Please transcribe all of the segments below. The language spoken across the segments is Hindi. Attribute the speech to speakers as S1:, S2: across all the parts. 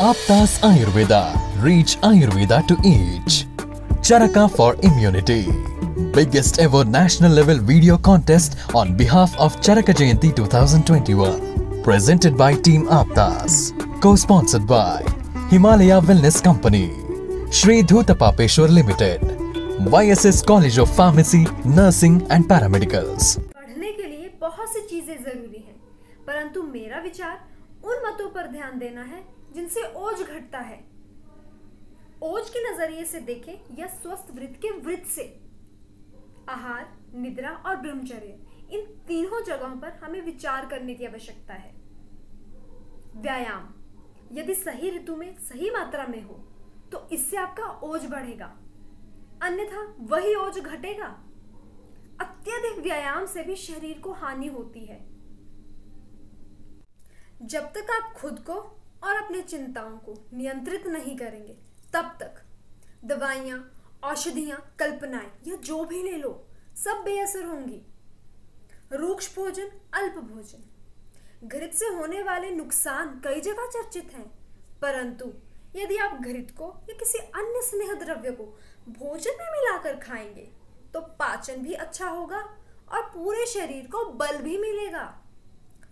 S1: Aptas Ayurveda. Reach Ayurveda to each. Charaka for immunity. Biggest ever national level video contest on behalf of Charaka Jayanti 2021. Presented by Team Aptas. Co-sponsored by Himalaya Wellness Company. Shri Dhutapapeshwar Limited. YSS College of Pharmacy, Nursing and Paramedicals.
S2: पढ़ने के लिए बहुत सी चीज़ें ज़रूरी हैं परंतु मेरा विचार उन मतों पर ध्यान देना है जिनसे ओज घटता है। ओज के नज़रिए से देखें या स्वस्थ वृत्त के वृत्त से। आहार, निद्रा और ब्रह्मचर्य, इन तीनों जगहों पर हमें विचार करने की आवश्यकता है। व्यायाम, यदि सही ऋतु में सही मात्रा में हो तो इससे आपका ओज बढ़ेगा। अन्यथा वही ओज घटेगा। अत्यधिक व्यायाम से भी शरीर को हानि होती है। जब तक आप खुद को और अपने चिंताओं को नियंत्रित नहीं करेंगे। तब तक दवाइयाँ, औषधियाँ, कल्पनाएँ या जो भी ले लो, सब बेअसर होंगी। रूक्ष भोजन, अल्प भोजन। घृत से होने वाले नुकसान कई जगह चर्चित हैं, परंतु यदि आप घृत को या किसी अन्य स्नेह द्रव्य को भोजन में मिलाकर खाएँगे तो पाचन भी अच्छा होगा और पूरे शरीर को बल भी मिलेगा।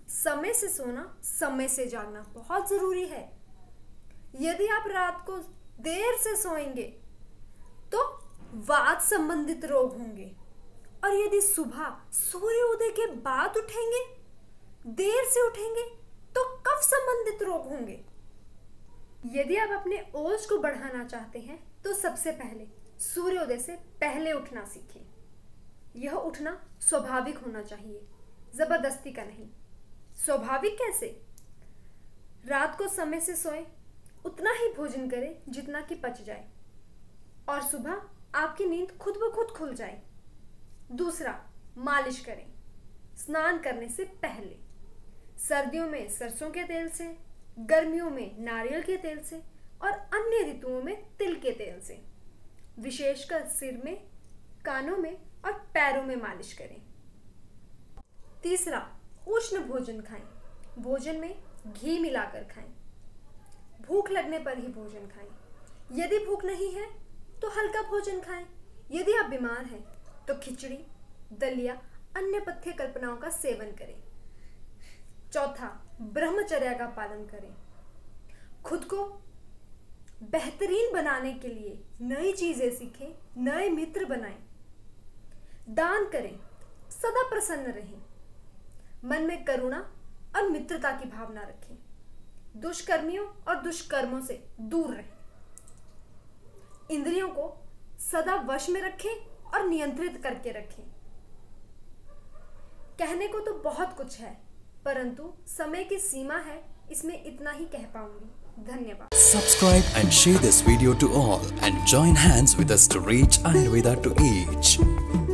S2: समय से सोना, समय से जागना बहुत ज़रूरी है। यदि आप रात को देर से सोएँगे तो वात संबंधित रोग होंगे। और यदि सुबह सूर्य उदय के बाद उठेंगे, देर से उठेंगे तो कफ संबंधित रोग होंगे। यदि आप अपने ओज को बढ़ाना चाहते हैं तो सबसे पहले सूर्योदय से पहले उठना सीखें। यह उठना स्वाभाविक होना चाहिए, ज़बरदस्ती का नहीं। स्वाभाविक कैसे? रात को समय से सोएँ, उतना ही भोजन करें जितना कि पच जाए। और सुबह आपकी नींद खुद ब खुद खुल जाए। दूसरा, मालिश करें, स्नान करने से पहले। सर्दियों में सरसों के तेल से, गर्मियों में नारियल के तेल से और अन्य ऋतुओं में तिल के तेल से। विशेषकर सिर में, कानों में और पैरों में मालिश करें। तीसरा उष्ण भोजन खाएँ। भोजन में घी मिलाकर खाएँ। भूख लगने पर ही भोजन खाएँ। यदि भूख नहीं है तो हल्का भोजन खाएँ। यदि आप बीमार हैं तो खिचड़ी, दलिया, अन्य पथ्य कल्पनाओं का सेवन करें। चौथा, ब्रह्मचर्या का पालन करें। खुद को बेहतरीन बनाने के लिए नई चीज़ें सीखें, नए मित्र बनाएँ। दान करें, सदा प्रसन्न रहें। मन में करुणा और मित्रता की भावना रखें। दुष्कर्मियों और दुष्कर्मों से दूर रहें। इंद्रियों को सदा वश में रखें और नियंत्रित करके रखें। कहने को तो बहुत कुछ है, परंतु समय की सीमा है, इसमें इतना ही कह पाऊँगी। धन्यवाद।
S1: Subscribe and share this video to all and join hands with us to reach Ayurveda to each.